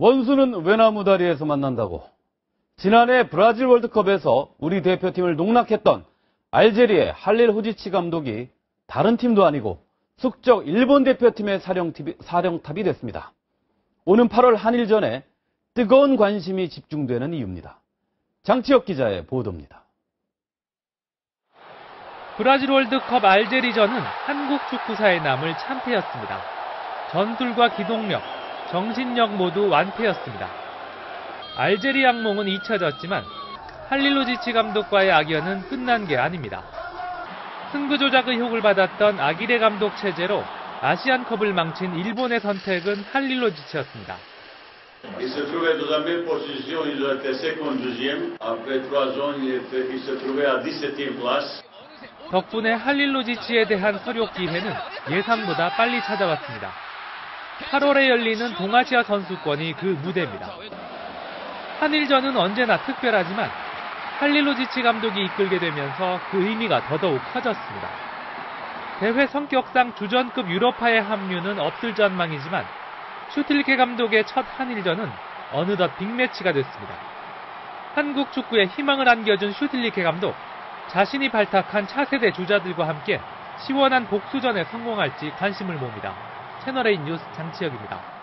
원수는 외나무 다리에서 만난다고. 지난해 브라질 월드컵에서 우리 대표팀을 농락했던 알제리의 할릴 호지치 감독이 다른 팀도 아니고 숙적 일본 대표팀의 사령탑이, 사령탑이 됐습니다. 오는 8월 한일전에 뜨거운 관심이 집중되는 이유입니다. 장치혁 기자의 보도입니다. 브라질 월드컵 알제리전은 한국 축구사에 남을 참패였습니다. 전술과 기동력, 정신력 모두 완패였습니다. 알제리 악몽은 잊혀졌지만 할릴로지치 감독과의 악연은 끝난 게 아닙니다. 승부 조작 의혹을 받았던 아기레 감독 체제로 아시안컵을 망친 일본의 선택은 할릴로지치였습니다. Il se trouvait dans la même position, il doit être 52e. Après trois ans, il, était- il se trouvait à 17e place. 덕분에 할릴로지치에 대한 서력 기회는 예상보다 빨리 찾아왔습니다. 8월에 열리는 동아시아 선수권이 그 무대입니다. 한일전은 언제나 특별하지만 할릴로지치 감독이 이끌게 되면서 그 의미가 더더욱 커졌습니다. 대회 성격상 주전급 유럽파의 합류는 없을 전망이지만 슈틸케 감독의 첫 한일전은 어느덧 빅매치가 됐습니다. 한국 축구에 희망을 안겨준 슈틸리케 감독, 자신이 발탁한 차세대 주자들과 함께 시원한 복수전에 성공할지 관심을 모읍니다. 채널A 뉴스 장치혁입니다.